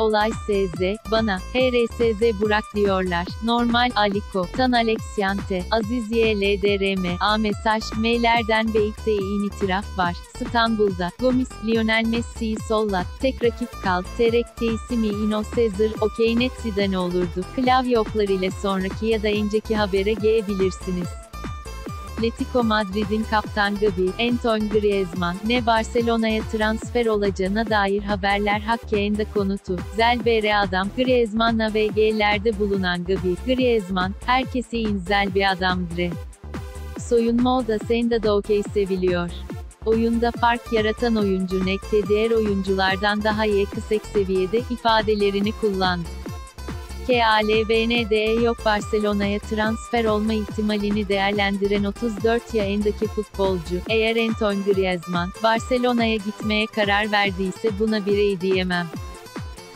olay SZ, bana, HRSZ Burak diyorlar, normal, Aliko, Tan Alexiante, Aziz YLDRM, A mesaj, maillerden ve XE'in itiraf var, İstanbul'da, Gomis, Lionel Messi'yi sollat, tek rakip kal, Terek Teisimi Ino Cesar, okey net Zidane olurdu, klavye oklarıyla sonraki ya da önceki habere gelebilirsiniz. Atletico Madrid'in kaptan Gavi, Antoine Griezmann, ne Barcelona'ya transfer olacağına dair haberler Hakke'nde konutu. Zelbere adam, Griezmann'la VG'lerde bulunan Gavi, Griezmann, herkese inzel bir adamdır. Soyunma odasında da okey seviliyor. Oyunda fark yaratan oyuncu Nekte diğer oyunculardan daha iyi kısek seviyede ifadelerini kullandı. KALBNDE yok Barcelona'ya transfer olma ihtimalini değerlendiren 34 yaşındaki futbolcu, eğer Antoine Griezmann, Barcelona'ya gitmeye karar verdiyse buna birey diyemem.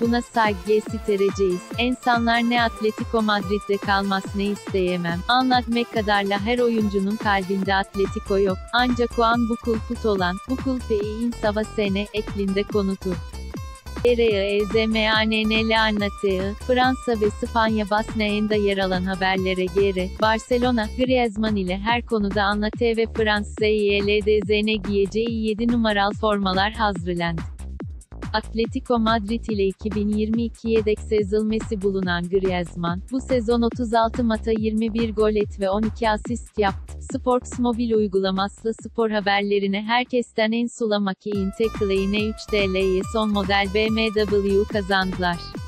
Buna saygı göstereceğiz. İnsanlar ne Atletico Madrid'de kalmasını isteyemem. Anlatmak kadarla her oyuncunun kalbinde Atletico yok. Ancak o an bu kulput olan, bu kulpeyi insava sene, eklinde konutur. REZMANNL anlattığı, Fransa ve İspanya basınında yer alan haberlere göre, Barcelona, Griezmann ile her konuda anlattığı ve Fransa YLDZ'ne giyeceği 7 numaralı formalar hazırlandı. Atletico Madrid ile 2022 yedek sezilmesi bulunan Griezmann, bu sezon 36 mata 21 gol et ve 12 asist yaptı. Sports mobil uygulaması spor haberlerini herkesten en sulamak in tekleğine 3 TL'ye son model BMW kazandılar.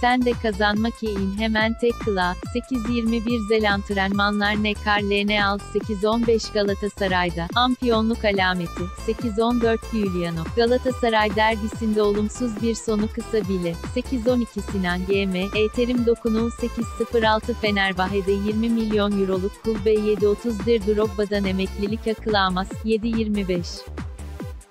Sen de kazanmak için hemen tıkla. 8-21 Zel antrenmanlar Nekar LN 6-8-15 Galatasaray'da. Ampiyonluk alameti. 8-14 Giuliano. Galatasaray derbisinde olumsuz bir sonu kısa bile. 8-12 Sinan GM. Eterim dokunu 8-06 Fenerbahçe'de 20 milyon euroluk kulübe 7-30'dir Drogba'dan emeklilik akılamaz. 7-25.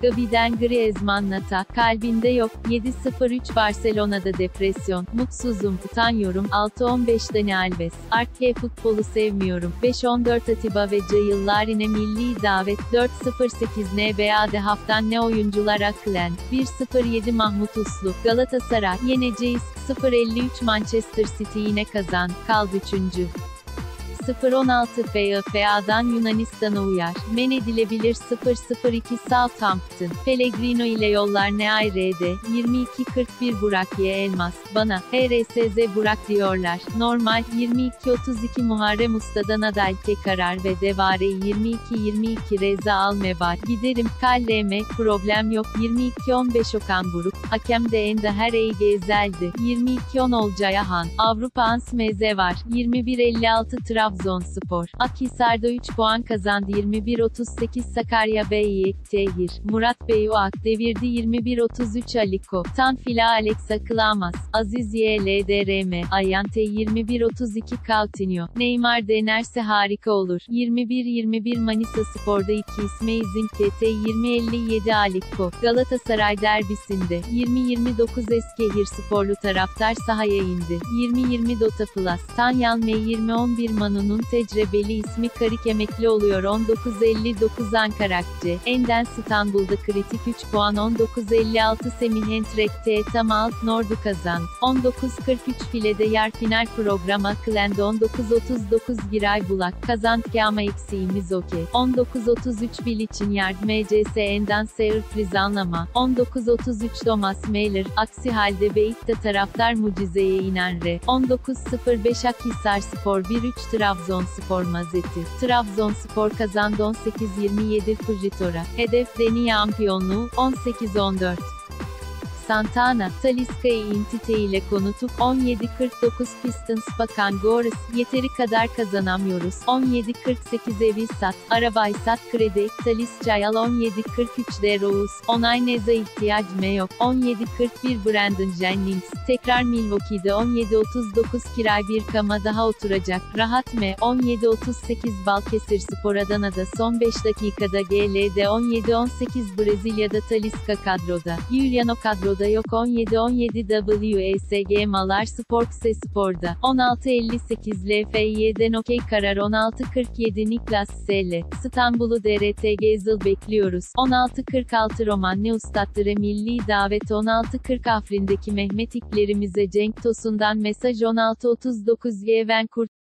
Gavi'den Griezmann'la ta, kalbinde yok, 7-0-3 Barcelona'da depresyon, mutsuzum, utanıyorum, 6-15 Dani Alves, Arke futbolu sevmiyorum, 5-14 Atiba ve Cayıllarine milli davet, 4-0-8 NBA'de haftan ne oyuncular? Aklen, 1-0-7 Mahmut Uslu, Galatasaray, yeneceğiz, 0-53 Manchester City yine kazan, kaldı 3. 016 FAFA'dan Yunanistan'a uyar. Men edilebilir 002 Southampton. Pellegrino ile yollar ne ayrede. 22-41 Burak Y. Elmas. Bana, HRSZ Burak diyorlar. Normal, 22-32 Muharrem Usta'dan Adalke karar ve Devare 22-22 Reza Almebal. Giderim, kalleme, problem yok. 22-15 Okan Buruk. Hakem de ende her ey gezeldi. 22-10 Olcay Han. Avrupa Ans Meze var. 21-56 Trabzonspor. Akhisar'da 3 puan kazandı 21-38 Sakarya Bey Tehir. Murat Beyuak devirdi 21-33 Aliko. Tanfila Alex akılamaz. Aziz YLDRM. Ayante 21-32 Coutinho. Neymar denerse harika olur. 21-21 Manisa Spor'da 2 Amazing TT 20-57 Aliko. Galatasaray derbisinde 20-29 Eskehir sporlu taraftar sahaya indi. 20-20 Dota Plus. Tanyal M 20-11 Manu'nun tecrübeli ismi Karik emekli oluyor 19.59 Ankarakçı. Enden İstanbul'da kritik 3 puan 19.56 Semih Entrek T tam alt Nordu kazan. 19.43 filede yer final program akılende 19.39 Giray Bulak kazan ama eksiğimiz okey. 19.33 Bil için yardım MCS Enden Seyir anlama. 19.33 Thomas Mailer, aksi halde Beyit'te taraftar mucizeye inen re. 19.05 Akhisar Spor 1-3 Trabzonspor mazeti. Trabzonspor kazandı 18-27 Fujitora. Hedef Deni şampiyonluğu 18-14. Santana, Talisca Intite ile konutup 17-49 Pistons Bakan Goris, yeteri kadar kazanamıyoruz. 17-48 Evisat, Arabaysat Kredi, Taliscayal 17-43 De Rose, Onay Neza ihtiyaç mı yok. 17-41 Brandon Jennings, tekrar Milwaukee'de 17-39 Kiray bir kama daha oturacak. Rahat mı? 17-38 Balkesir Spor Adana'da son 5 dakikada GL'de 17-18 Brezilya'da Talisca kadroda. Giuliano kadroda Radyo'da yok. 17-17 WSG Malar Sport Se Spor'da. 16.58 LFY'den okey karar. 16.47 Niklas SL İstanbul'u DRT Gezil bekliyoruz. 16.46 Roman Neustattıre Milli Davet. 16.40 Afrin'deki Mehmet İklerimize Cenk Tosun'dan mesaj. 16.39 Yeven Kurt